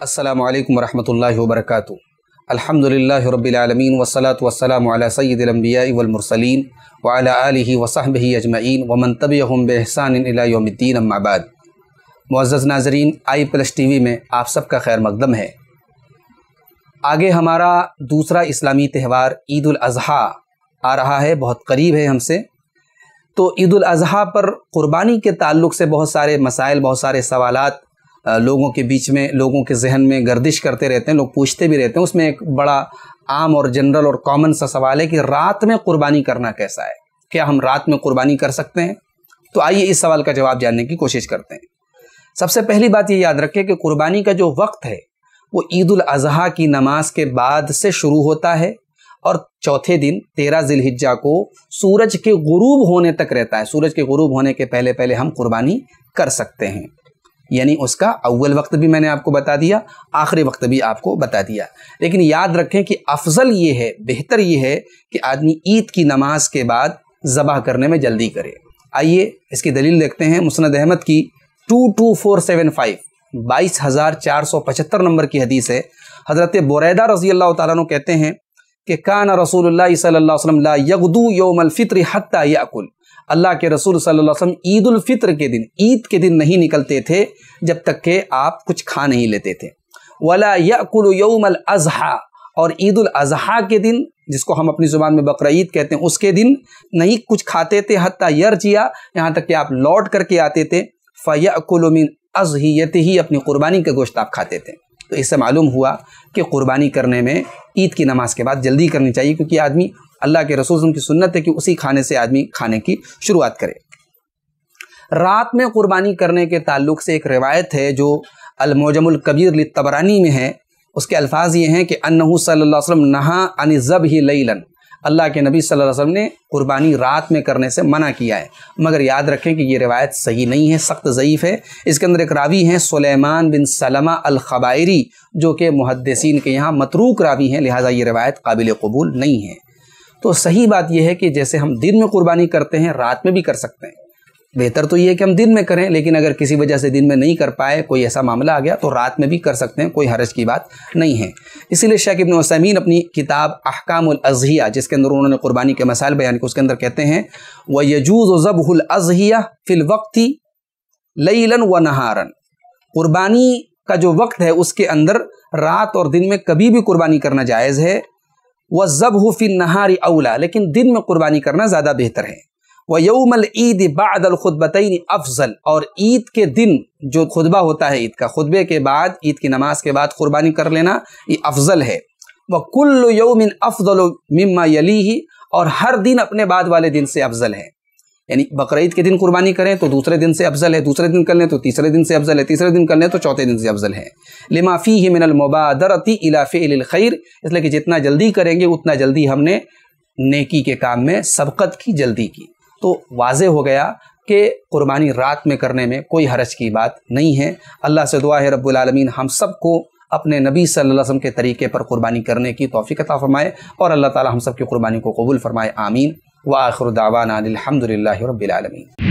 السلام علیکم ورحمۃ اللہ وبرکاتہ۔ الحمد للہ رب العالمین وصلاۃ وسلم علیہ سید الانبیاء والمرسلین وعلى آلہ وصحبہ اجمعین ومن تبعہم بإحسان الى یوم الدین اما بعد۔ معزز ناظرین، آئی پلس ٹی وی میں آپ سب کا خیر مقدم ہے۔ آگے ہمارا دوسرا اسلامی تہوار عید الاضحیٰ آ رہا ہے، بہت قریب ہے ہم سے۔ تو عید الاضحیٰ پر قربانی کے تعلق سے بہت سارے مسائل، بہت سارے سوالات لوگوں کے بیچ میں، لوگوں کے ذہن میں گردش کرتے رہتے ہیں، لوگ پوچھتے بھی رہتے ہیں، اس میں ایک بڑا عام اور جنرل اور کامن سا سوال ہے کہ رات میں قربانی کرنا کیسا ہے؟ کیا ہم رات میں قربانی کر سکتے ہیں؟ تو آئیے اس سوال کا جواب جاننے کی کوشش کرتے ہیں۔ سب سے پہلی بات یہ یاد رکھیں کہ قربانی کا جو وقت ہے، وہ عید الاضحیٰ کی نماز کے بعد سے شروع ہوتا ہے اور چوتھے دن تیرہ ذی الحجہ کو سورج کے غروب ہونے تک رہتا ہے۔ سورج کے غروب ہونے کے پہلے پہلے ہم قربانی کر سکتے ہیں۔ یعنی اس کا اول وقت بھی میں نے آپ کو بتا دیا، آخری وقت بھی آپ کو بتا دیا۔ لیکن یاد رکھیں کہ افضل یہ ہے، بہتر یہ ہے کہ آدمی عید کی نماز کے بعد ذبح کرنے میں جلدی کرے۔ آئیے اس کی دلیل دیکھتے ہیں مسند احمد کی two two four seven five. بائیس ہزار چار سو پچہتر نمبر کی حدیث ہے۔ حضرت بریدہ رضی اللہ تعالیٰ عنہ کہتے ہیں کہ کان رسول اللہ صلی اللہ علیہ وسلم لا یغدو یوم الفطر حتی یاکل اللہ کے رسول صلی اللہ علیہ وسلم عید الفطر کے دن، عید کے دن نہیں نکلتے تھے جب تک کہ آپ کچھ کھا نہیں لیتے تھے۔ ولا یاکل یوم الاضحیٰ اور عید الاضحیٰ کے دن، جس کو ہم اپنی زبان میں بقرعید کہتے ہیں، اس کے دن نہیں کچھ کھاتے تھے، حتیٰ یرجیا یہاں تک کہ آپ لوٹ کر کے آتے تھے۔ فَيَأْكُلُ مِنْ أَزْهِيَتِهِ اپنی قربانی کے گوشت آپ کھاتے تھے۔ تو اس سے معلوم ہوا کہ قربانی کرنے میں عید کی نماز کے بعد جلدی کرنی چاہیے، کیونکہ آدمی اللہ کے رسول کی سنت ہے کہ اسی کھانے سے آدمی کھانے کی شروعات کرے۔ رات میں قربانی کرنے کے تعلق سے ایک روایت ہے جو الموجم القبیر لطبرانی میں ہے۔ اس کے الفاظ یہ ہیں کہ انہو صلی اللہ علیہ وسلم نہا ان ذبح لیلن۔ اللہ کے نبی صلی اللہ علیہ وسلم نے قربانی رات میں کرنے سے منع کیا ہے۔ مگر یاد رکھیں کہ یہ روایت صحیح نہیں ہے، سخت ضعیف ہے۔ اس کے اندر ایک راوی ہیں سلیمان بن سلمہ الخبائری، جو کہ محدثین کے یہاں متروک راوی ہیں، لہٰذا یہ روایت قابل قبول نہیں ہے۔ تو صحیح بات یہ ہے کہ جیسے ہم دن میں قربانی کرتے ہیں، رات میں بھی کر سکتے ہیں۔ بہتر تو یہ ہے کہ ہم دن میں کریں، لیکن اگر کسی وجہ سے دن میں نہیں کر پائے، کوئی ایسا معاملہ آ گیا تو رات میں بھی کر سکتے ہیں، کوئی حرج کی بات نہیں ہے۔ اسی لیے شیخ ابن وسمین اپنی کتاب احکام الاضحیہ جس کے اندر انہوں نے قربانی کے مسائل بیان کے اس کے اندر کہتے ہیں وہ یجوز و ضب الاضحیہ فی الوقتی لیلن و نہارن قربانی کا جو وقت ہے، اس کے اندر رات اور دن میں کبھی بھی قربانی کرنا جائز ہے۔ وہ ضب فی نہاری اولا لیکن دن میں قربانی کرنا زیادہ بہتر ہے۔ وہ یوم العید بعد الخطبتین افضل اور عید کے دن جو خطبہ ہوتا ہے، عید کا خطبے کے بعد، عید کی نماز کے بعد قربانی کر لینا، یہ افضل ہے۔ وہ کل یوم افضل مما یلی ہی اور ہر دن اپنے بعد والے دن سے افضل ہے۔ یعنی بقرعید کے دن قربانی کریں تو دوسرے دن سے افضل ہے، دوسرے دن کر لیں تو تیسرے دن سے افضل ہے، تیسرے دن کر لیں تو چوتھے دن سے افضل ہے۔ لما فیہ من المبادرتی الى فعل الخیر، اس لیے کہ جتنا جلدی کریں گے اتنا جلدی ہم نے نیکی کے کام میں سبقت کی، جلدی کی۔ تو واضح ہو گیا کہ قربانی رات میں کرنے میں کوئی حرج کی بات نہیں ہے۔ اللہ سے دعا ہے، رب العالمین ہم سب کو اپنے نبی صلی اللہ علیہ وسلم کے طریقے پر قربانی کرنے کی توفیق عطا فرمائے اور اللہ تعالی ہم سب کی قربانی کو قبول فرمائے، آمین۔ وآخر دعوانا الحمد لله رب العالمين.